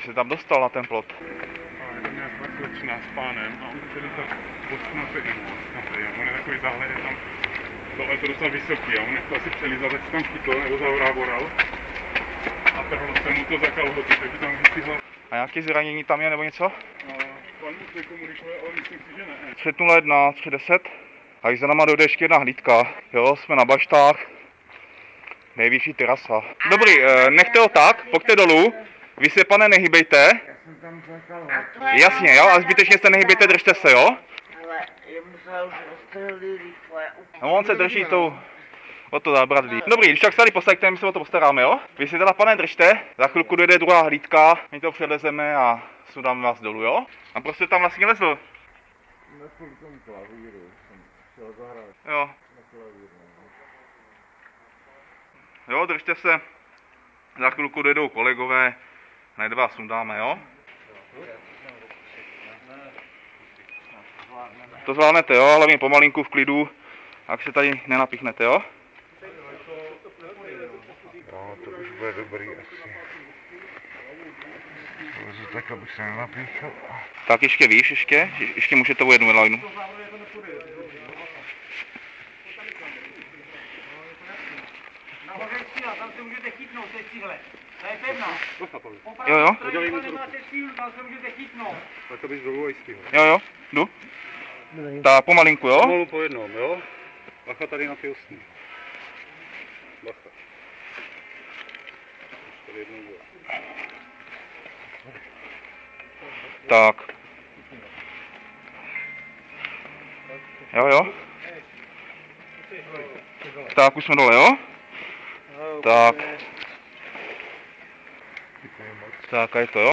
Jak se tam dostal na ten plot? A je tam nějaká slečna s pánem a on chce dostat posun na sedinu. Tam tady, a on je takový zahled, je tam tohle to docela vysoký a on nechtěl asi přelízat, tak se tam chytl nebo zavráboral. A trhlo se mu to za kalhoty, takže tam vystihla. A nějaké zranění tam je nebo něco? A pan už nekomunikuje, ale myslím si, že ne. 301, 310. A když za náma dojde ještě jedna hlídka. Jo, jsme na baštách. Nejvyšší terasa. Dobrý, eh, nechte ho tak, pojďte dolů. Vy se, pane, nehybejte. Jasně, jo, a zbytečně se nehybejte, držte se, jo. No on se drží tou... O to zábradlí. Dobrý, když tak se tady posaďte, my se o to postaráme, jo? Vy si teda, pane, držte. Za chvilku dojde druhá hlídka, my to přelezeme a sudáme vás dolů, jo? A prostě tam vlastně lezl. Jo. Jo, držte se. Za chvilku dojdou kolegové, hned vás sundáme, jo? To zvládnete, jo? Hlavně pomalinku v klidu, jak se tady nenapichnete, jo? No, to už bude dobrý asi. Tak, abych se nenapíchal. Tak ještě výš, ještě, Je- ještě můžete o jednu lineu. Nahoře je cíla, tam se můžete chytnout, to je cíle. To je pevná. Jo, jo. Tam se můžete chytnout. Tak to bys dolů i stihl. Jo, jo, jdu. Tak pomalinku, jo? Pomalu po jednom, jo? Bacha tady na ty ostny. Bacha. Tady jednou bude. Tak. Jo, jo. Tak, už jsme dole, jo? Tak. Tak, a je to, jo?